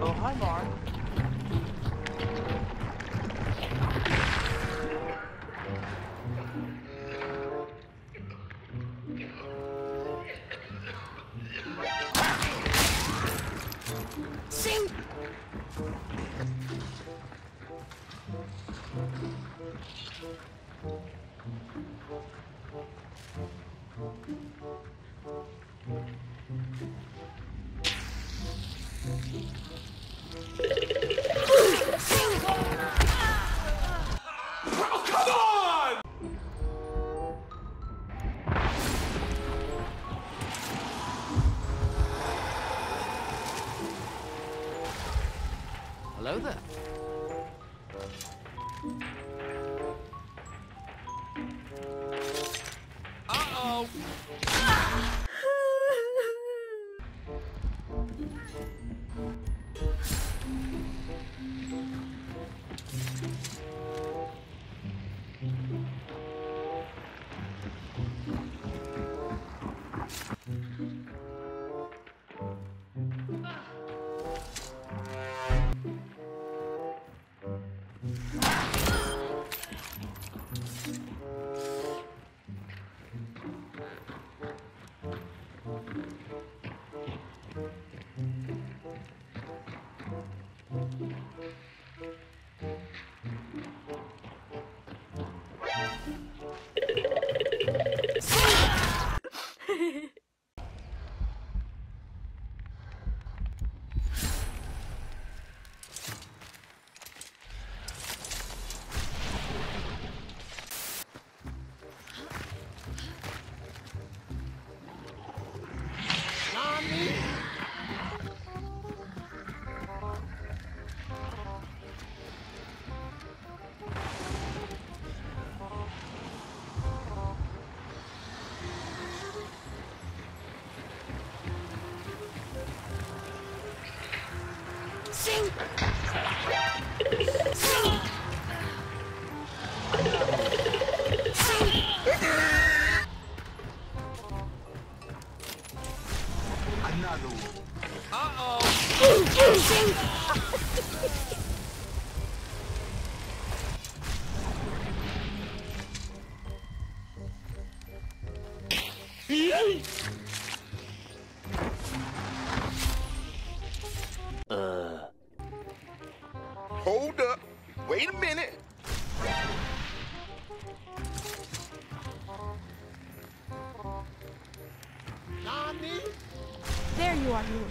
Oh, hi, Mark. Hello there. Uh-oh! Sing! Uh-oh! Wait a minute. Nani? There you are, you.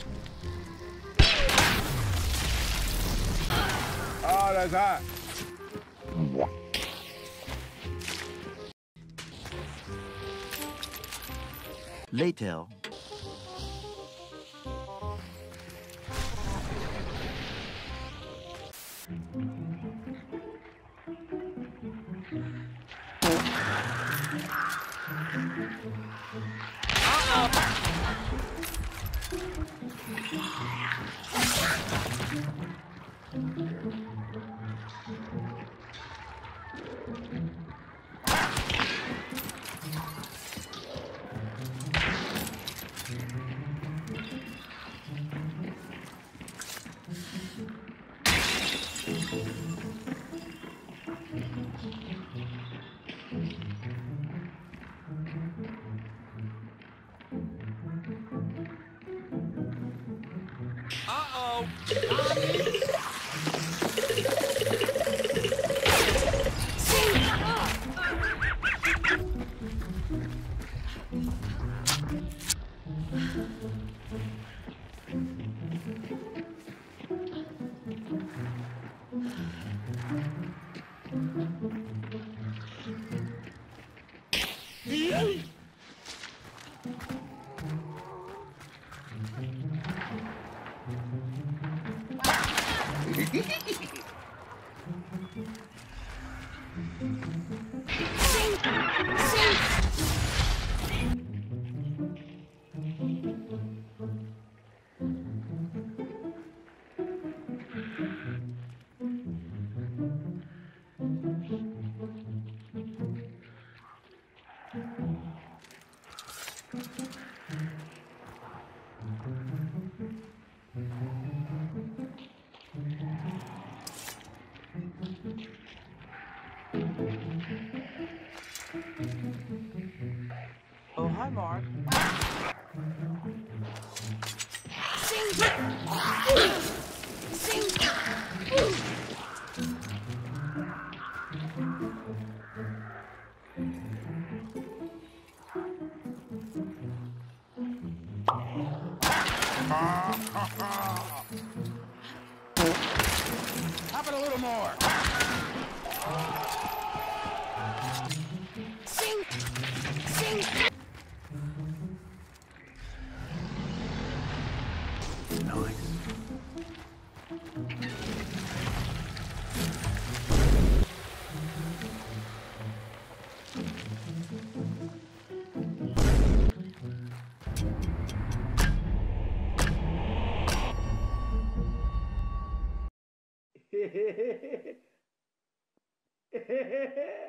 Oh, that's hot. Later. Uh-oh! Uh-oh. Oh, hi, Mark. Pop it a little more. Nice.